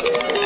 Absolutely.